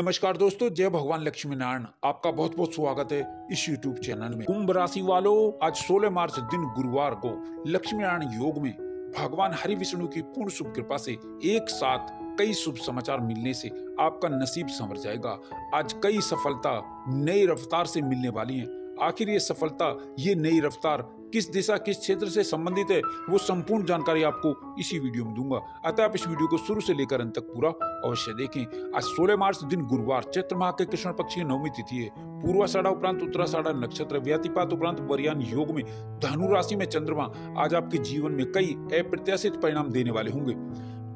नमस्कार दोस्तों, जय भगवान लक्ष्मी नारायण आपका बहुत बहुत स्वागत है इस YouTube चैनल में। कुंभ राशि वालों, आज 16 मार्च दिन गुरुवार को लक्ष्मी नारायण योग में भगवान हरि विष्णु की पूर्ण शुभ कृपा से एक साथ कई शुभ समाचार मिलने से आपका नसीब संवर जाएगा। आज कई सफलता नई रफ्तार से मिलने वाली है। आखिर ये सफलता, ये नई रफ्तार किस दिशा, किस क्षेत्र से संबंधित है, वो संपूर्ण जानकारी आपको इसी वीडियो में दूँगा। अतः आप इस वीडियो को शुरू से लेकर अंत तक पूरा अवश्य देखें। आज 16 मार्च, दिन गुरुवार, चैत्र माह के कृष्ण पक्ष की नवमी तिथि है। पूर्वाषाढ़ा उपरांत उत्तराषाढ़ा नक्षत्र, व्यतिपात उपरांत, बरियान योग में धनु राशि में चंद्रमा आज आपके जीवन में कई अप्रत्याशित परिणाम देने वाले होंगे।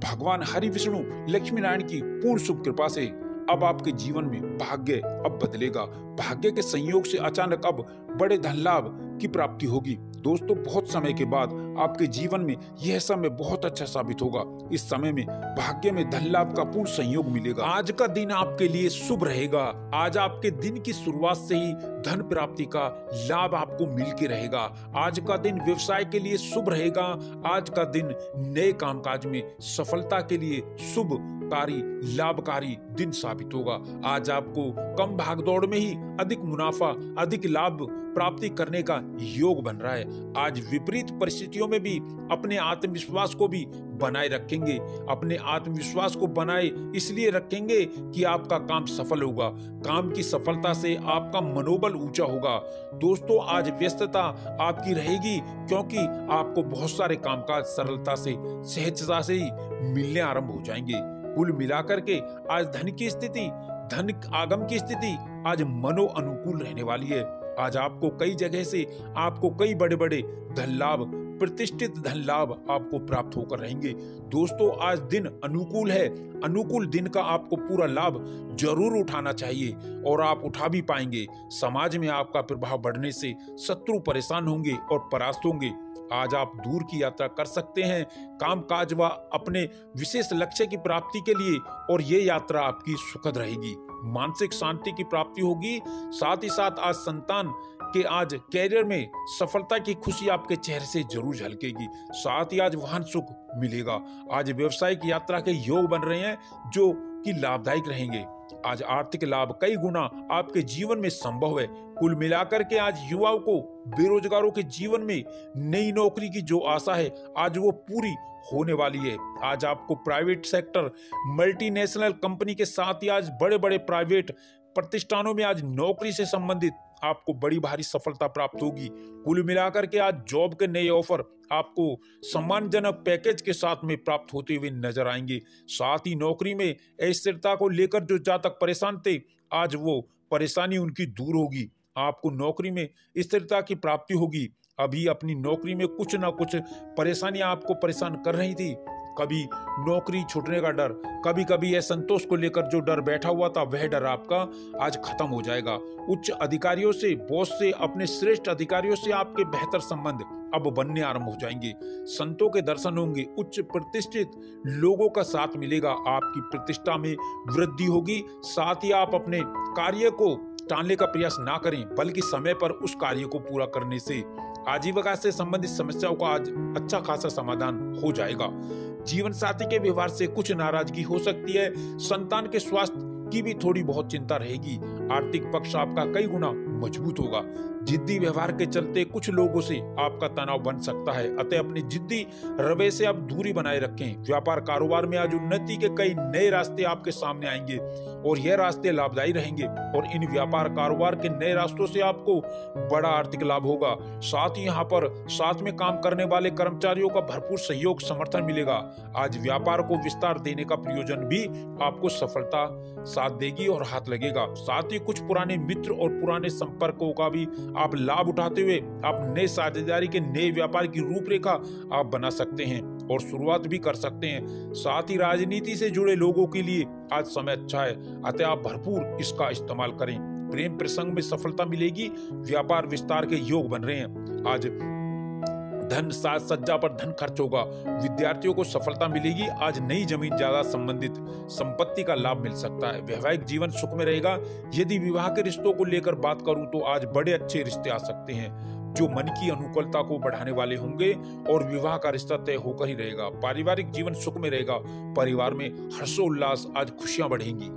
भगवान हरि विष्णु, लक्ष्मी नारायण की पूर्ण शुभ कृपा से अब आपके जीवन में भाग्य अब बदलेगा। भाग्य के संयोग से अचानक अब बड़े धन लाभ की प्राप्ति होगी। दोस्तों, बहुत समय के बाद आपके जीवन में यह समय बहुत अच्छा साबित होगा। इस समय में भाग्य में धन लाभ का पूर्ण संयोग मिलेगा। आज का दिन आपके लिए शुभ रहेगा। आज आपके दिन की शुरुआत से ही धन प्राप्ति का लाभ आपको मिल के रहेगा। आज का दिन व्यवसाय के लिए शुभ रहेगा। आज का दिन नए कामकाज में सफलता के लिए शुभ कारी लाभकारी दिन साबित होगा। आज आपको कम भागदौड़ में ही अधिक मुनाफा, अधिक लाभ प्राप्ति करने का योग बन रहा है। आज विपरीत परिस्थितियों में भी अपने आत्मविश्वास को भी बनाए रखेंगे। अपने आत्मविश्वास को बनाए इसलिए रखेंगे कि आपका काम सफल होगा। काम की सफलता से आपका मनोबल ऊँचा होगा। दोस्तों, आज व्यस्तता आपकी रहेगी क्योंकि आपको बहुत सारे कामकाज सरलता से, सहजता से ही मिलने आरंभ हो जाएँगे। कुल मिलाकर के आज धन की स्थिति, धन आगम की स्थिति आज मनो अनुकूल रहने वाली है। आज आपको कई जगह से, आपको कई बड़े बड़े धन लाभ, प्रतिष्ठित धन लाभ आपको प्राप्त होकर रहेंगे। दोस्तों, आज दिन अनुकूल है। अनुकूल दिन का आपको पूरा लाभ ज़रूर उठाना चाहिए और आप उठा भी पाएँगे। समाज में आपका प्रभाव बढ़ने से शत्रु परेशान होंगे और परास्त होंगे। आज आप दूर की यात्रा कर सकते हैं। काम काज व अपने विशेष लक्ष्य की प्राप्ति के लिए और ये यात्रा आपकी सुखद रहेगी। मानसिक शांति की प्राप्ति होगी। साथ ही साथ आज संतान के आज कैरियर में सफलता की खुशी आपके चेहरे से ज़रूर झलकेगी। साथ ही आज वाहन सुख मिलेगा। आज व्यवसायिक यात्रा के योग बन रहे हैं, जो कि लाभदायक रहेंगे। आज आर्थिक लाभ कई गुना आपके जीवन में संभव है। कुल मिलाकर के आज युवाओं को, बेरोजगारों के जीवन में नई नौकरी की जो आशा है, आज वो पूरी होने वाली है। आज आपको प्राइवेट सेक्टर, मल्टीनेशनल कंपनी के साथ ही आज बड़े बड़े प्राइवेट प्रतिष्ठानों में आज नौकरी से संबंधित आपको बड़ी भारी सफलता प्राप्त होगी। कुल मिलाकर के आज जॉब के नए ऑफ़र आपको सम्मानजनक पैकेज के साथ में प्राप्त होते हुए नज़र आएँगे। साथ ही नौकरी में अस्थिरता को लेकर जो जातक परेशान थे, आज वो परेशानी उनकी दूर होगी। आपको नौकरी में स्थिरता की प्राप्ति होगी। अभी अपनी नौकरी में कुछ ना कुछ परेशानियाँ आपको परेशान कर रही थी। कभी नौकरी छूटने का डर कभी कभी यह संतोष को लेकर जो डर बैठा हुआ था, वह डर आपका आज खत्म हो जाएगा। उच्च अधिकारियों से, बॉस से, अपने श्रेष्ठ अधिकारियों से आपके बेहतर संबंध अब बनने आरंभ हो जाएँगे। संतों के दर्शन होंगे, उच्च प्रतिष्ठित लोगों का साथ मिलेगा, आपकी प्रतिष्ठा में वृद्धि होगी। साथ ही आप अपने कार्य को टालने का प्रयास ना करें, बल्कि समय पर उस कार्य को पूरा करने से आजीविका से संबंधित समस्याओं का आज अच्छा खासा समाधान हो जाएगा। जीवन साथी के व्यवहार से कुछ नाराज़गी हो सकती है। संतान के स्वास्थ्य की भी थोड़ी बहुत चिंता रहेगी। आर्थिक पक्ष आपका कई गुना मज़बूत होगा। जिद्दी व्यवहार के चलते कुछ लोगों से आपका तनाव बन सकता है, अतः अपनी जिद्दी रवे से आप दूरी बनाए रखें। व्यापार कारोबार में आज उन्नति के कई नए रास्ते आपके सामने आएँगे और यह रास्ते लाभदायी रहेंगे और इन व्यापार कारोबार के नए रास्तों से आपको बड़ा आर्थिक लाभ होगा। साथ ही यहाँ पर साथ में काम करने वाले कर्मचारियों का भरपूर सहयोग, समर्थन मिलेगा। आज व्यापार को विस्तार देने का प्रयोजन भी आपको सफलता साथ देगी और हाथ लगेगा। साथ ही कुछ पुराने मित्र और पुराने संपर्कों का भी आप लाभ उठाते हुए आप नए साझेदारी के नए व्यापार की रूपरेखा आप बना सकते हैं और शुरुआत भी कर सकते हैं। साथ ही राजनीति से जुड़े लोगों के लिए आज समय अच्छा है, अतः आप भरपूर इसका इस्तेमाल करें। प्रेम प्रसंग में सफलता मिलेगी, व्यापार विस्तार के योग बन रहे हैं। आज धन, साज सज्जा पर धन खर्च होगा। विद्यार्थियों को सफलता मिलेगी। आज नई ज़मीन ज़्यादा संबंधित संपत्ति का लाभ मिल सकता है। वैवाहिक जीवन सुख में रहेगा। यदि विवाह के रिश्तों को लेकर बात करूँ तो आज बड़े अच्छे रिश्ते आ सकते हैं, जो मन की अनुकूलता को बढ़ाने वाले होंगे और विवाह का रिश्ता तय होकर ही रहेगा। पारिवारिक जीवन सुख में रहेगा। परिवार में हर्षोल्लास, आज खुशियाँ बढ़ेंगी।